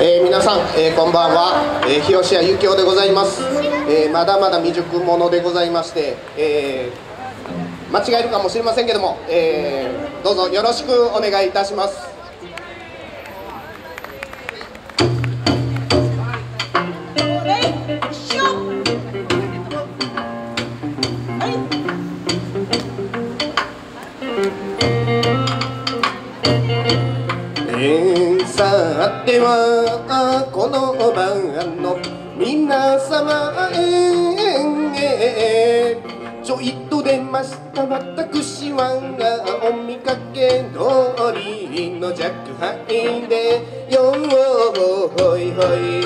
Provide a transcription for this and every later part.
えー、皆さん、えー、こんばんは、えー、広島幸雄でございます、えまだまだ未熟者でございまして、え間違えるかもしれませんけども、えどうぞよろしくお願いいたします。さではこの晩の皆様へちょいと出ました私はお見かけ通りの若輩でよほいほい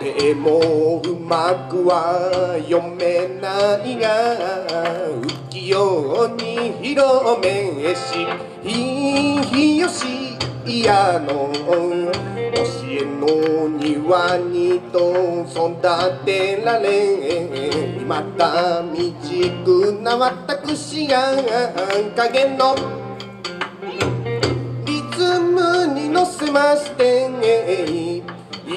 とてもうまくは読めないがように広めしひよしやの教えの庭にと育てられまた未熟な私が影のリズムに乗せまして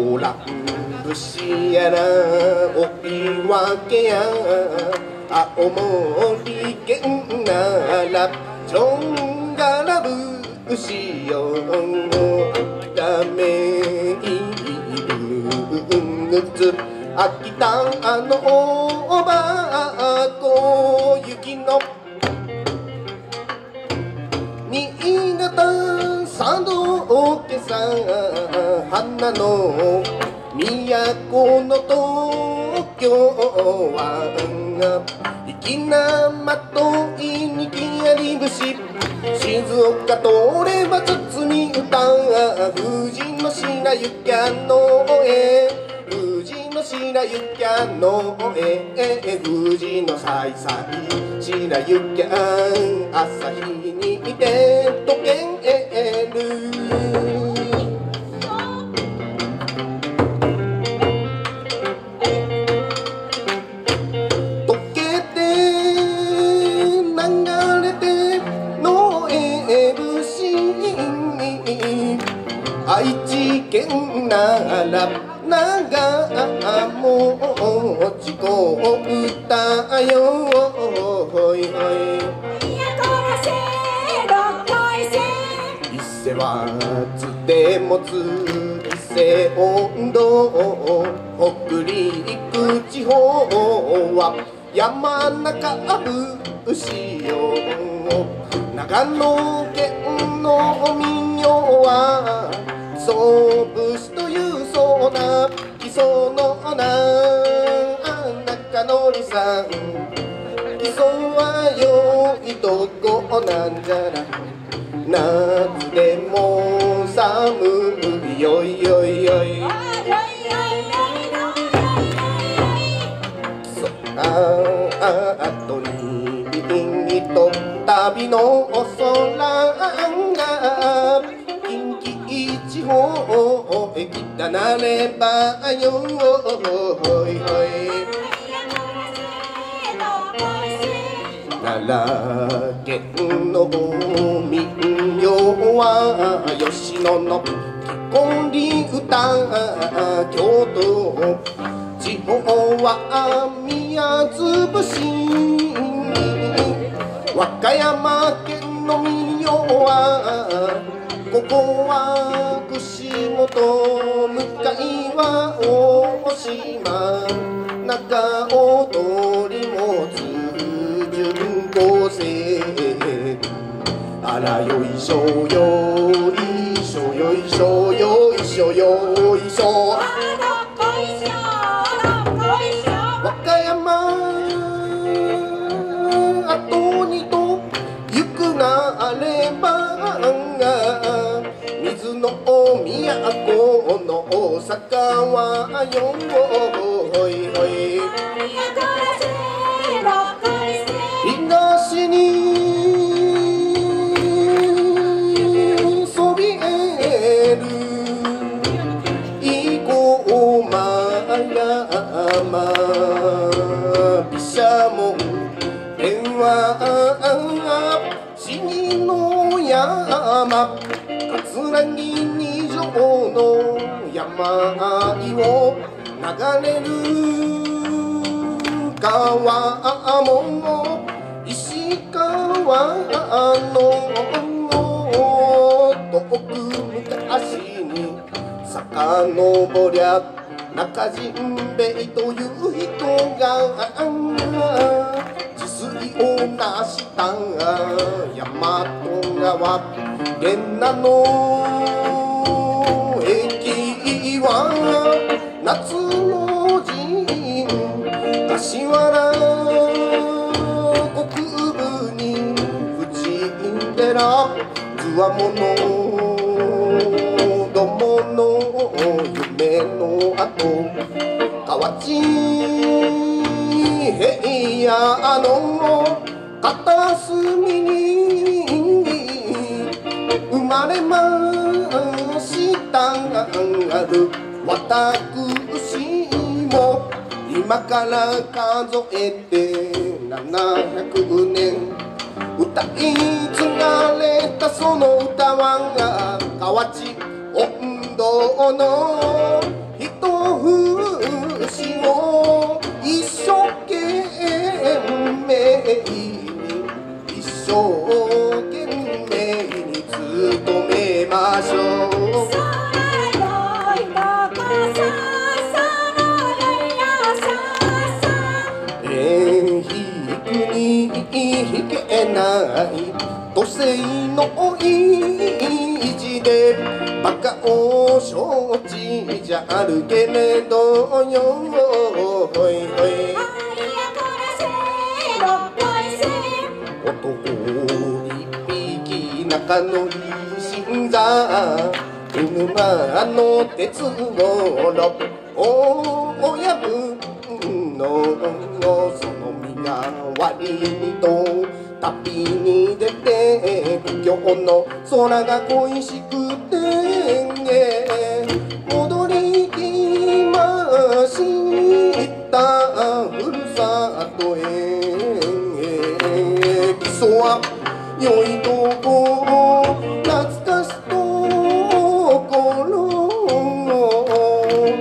空節やら追い分けや青森県ならちょんがら節よためぬつ秋田のおばあこ雪の。新潟佐渡家さん。花の都の東京は粋なまといにきやり節静岡とれば包み歌富士の白雪の絵の白雪のえ富士のさいさい白雪朝日にいて溶けるなら長もちこ歌よほいほい伊勢。はつでもつ伊勢温度北陸地方は山中節よ長野県そうのな中のりさん。きそうはよいとこなんじゃら。夏でも寒い。よいよいよい。ああとにと旅のお空が。地方へ来たなればよほいほい奈良県の民謡は吉野の木こり歌京都地方は宮津節和歌山県の民謡はここは串本向かいは大島中を通りも通順構成あらよいしょよいしょよいしょよいしょよいしょ。坂はよほいほいれる川も石川の遠く昔に遡りゃ中陣兵衛という人が治水を成した大和川源奈の駅は夏の柏原国部に藤寺つわものどもの夢の後河内平野の片隅に生まれましたがる私も今から数えて700年歌い継がれたその歌は河内音頭の一節を一生懸命に一生懸命に努めましょうない土星の意地でバカを承知じゃあるけれどよ。ほいほい男一匹中の新座車の鉄ごろ大親分のその身代わりにと。旅に出て故郷の空が恋しくて戻りきましたふるさとへ。基礎は良いとこ懐かしところ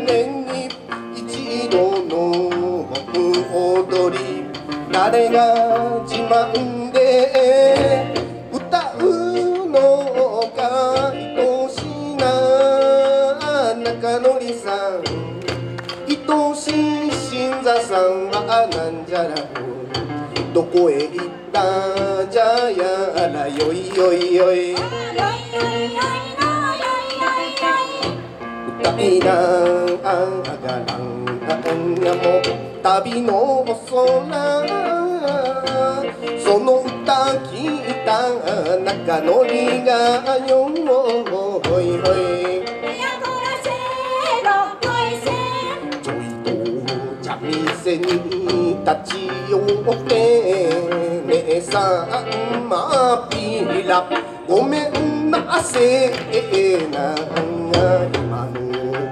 年に一度の踊り。誰が自慢愛しい新座さんはなんじゃら。どこへ行ったじゃやら。よいよいよい。歌いなあがらんがも旅の空その歌聞いた中のりがよ。ほいほい。茶店に立ち寄って姉さんまぴらごめんなせえなんが今の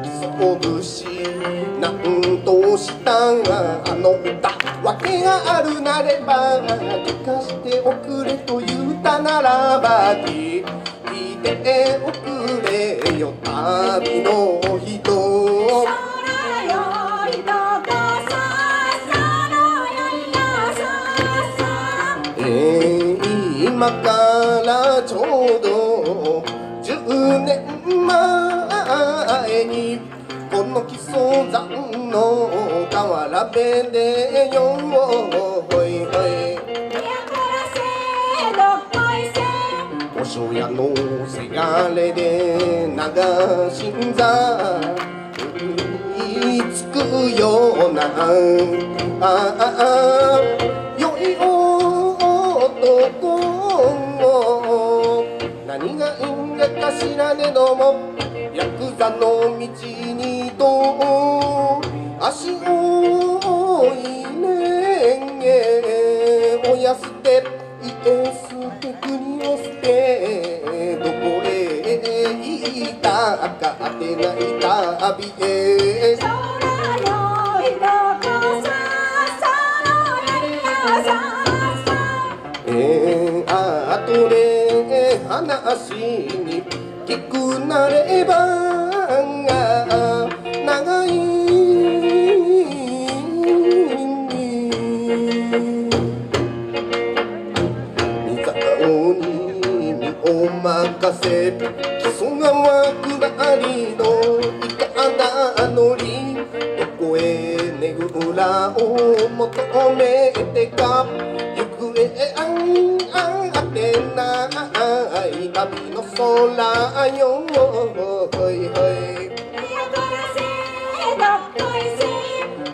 基礎節なんとしたがあの歌わけがあるなれば聞かしておくれと言うたならば聞いておくれよ旅の今からちょうど10年前にこの木曽山の河原辺でよほいほいお庄屋のせがれで長新座につくようなああ良がか知らねえどもヤクザの道にと足をいねんげおやすて家捨て国を捨てどこへ行ったかてない旅へ。えー、あとで話に聞くなれば長い。水顔に身を任せ木曽川下りのいかだ乗りどこへねぐらを求めてか行方あんあんあてな旅の空よほいほい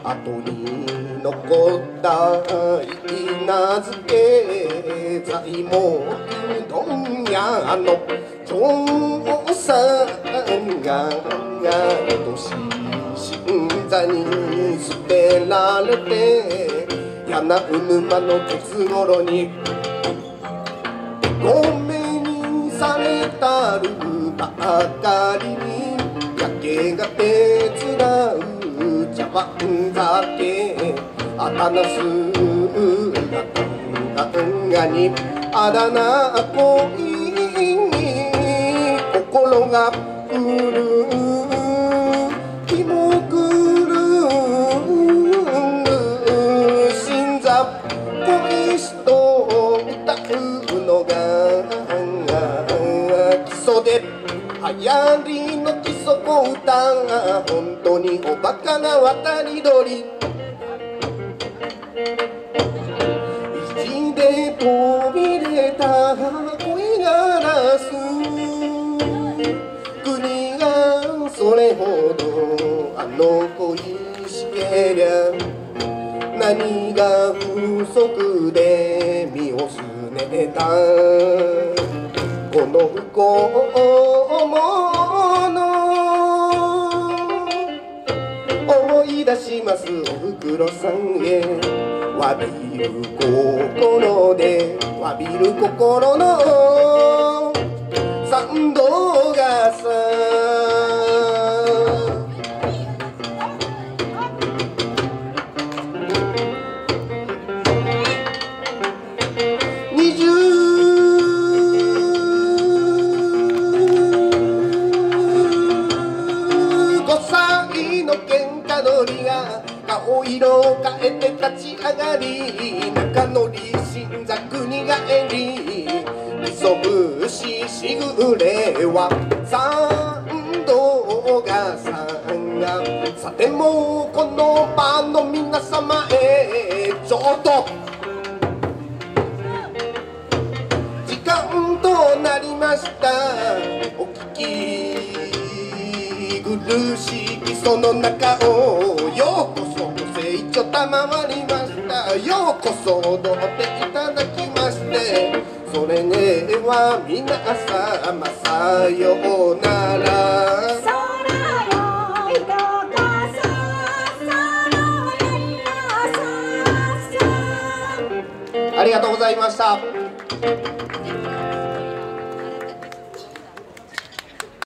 後に残った稲漬け材木問屋の長さんが年新座に捨てられて柳沼の鉄ごろにれたるばかりに夜景が手伝う茶碗酒あたなすががんがにあだな恋に心が震う。当におバカな渡り鳥。石で飛び出た恋ガラス国がそれほどあの恋しけりゃ何が不足で身をすねた。この不幸者いますおふくろさんへ。わびる心でわびる心のり中乗り新座国がえり。磯節ししぐれは三度がさんがさてもこの場の皆様へ。ちょっと。時間となりました。お聞き苦しきその中をようこそご清聴賜り。ましたようこそ踊っていただきまして。それでは皆様さようなら。ありがとうございました